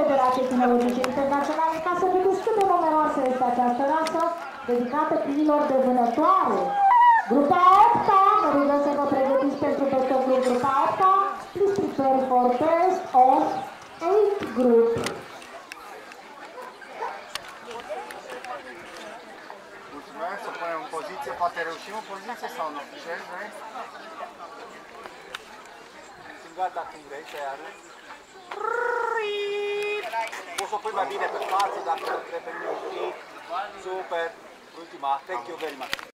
Federației Kinologice Internaționale ca să vedeți cât de numeroasă este această rasă dedicată câinilor de vânătoare. Grupa 8 mă rugăm să vă pregătiți pentru best of group grupa 8 Please prepare for best of 8 group. Mulțumesc, să punem în poziție, poate reușim în poziție sau nu? Ce vrei? Sunt gata când vrei să arăt. poi va bene per forza da 3 minuti, super, l'ultima, thank you very much.